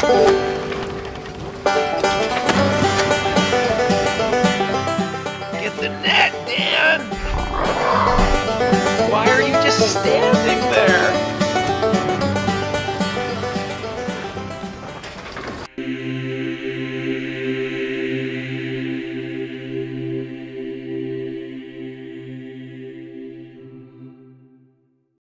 Get the net, Dan! Why are you just standing?